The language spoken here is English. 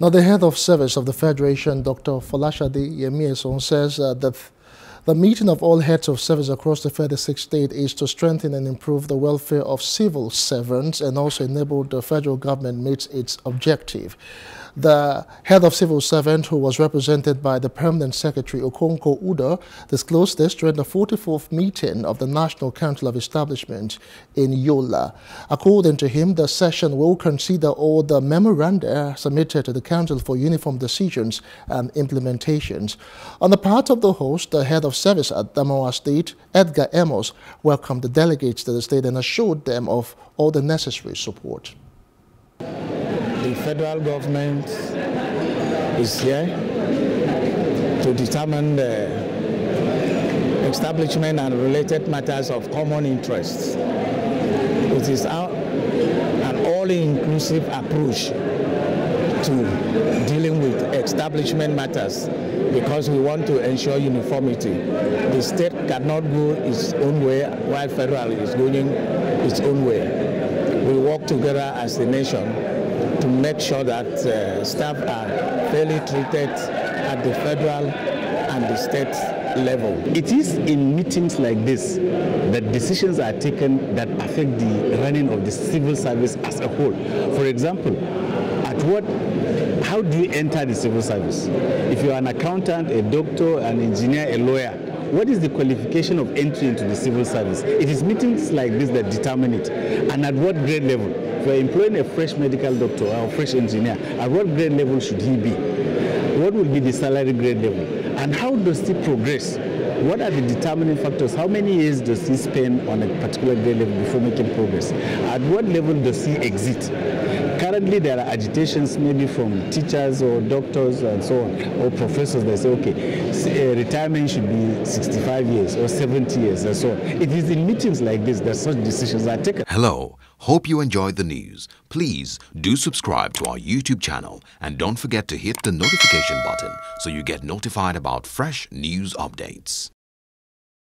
Now, the head of service of the Federation, Dr. Folasade Yemi-Esan, says uh, that meeting of all heads of service across the 36 state is to strengthen and improve the welfare of civil servants and also enable the federal government meet its objective. The head of civil servant, who was represented by the permanent secretary Okonko Udo, disclosed this during the 44th meeting of the National Council of Establishment in Yola. According to him, the session will consider all the memoranda submitted to the Council for uniform decisions and implementations. On the part of the host, the head of service at Adamawa State, Edgar Amos, welcomed the delegates to the state and assured them of all the necessary support the federal government is here to determine the establishment and related matters of common interest. It is an all-inclusive approach to dealing with establishment matters because we want to ensure uniformity. The state cannot go its own way while federal is going its own way. We work together as a nation to make sure that uh, staff are fairly treated at the federal and the state level. It is in meetings like this that decisions are taken that affect the running of the civil service as a whole. For example, what how do you enter the civil service? If you're an accountant, a doctor, an engineer, a lawyer, what is the qualification of entry into the civil service? It is meetings like this that determine it. And at what grade level? If you're employing a fresh medical doctor or a fresh engineer, at what grade level should he be? What will be the salary grade level? And how does he progress? What are the determining factors? How many years does he spend on a particular grade level before making progress? At what level does he exit? Currently, there are agitations maybe from teachers or doctors and so on, or professors that say, okay, uh, retirement should be 65 years or 70 years and so on. It is in meetings like this that such decisions are taken. Hello. Hope you enjoyed the news. Please do subscribe to our YouTube channel and don't forget to hit the notification button so you get notified about fresh news updates.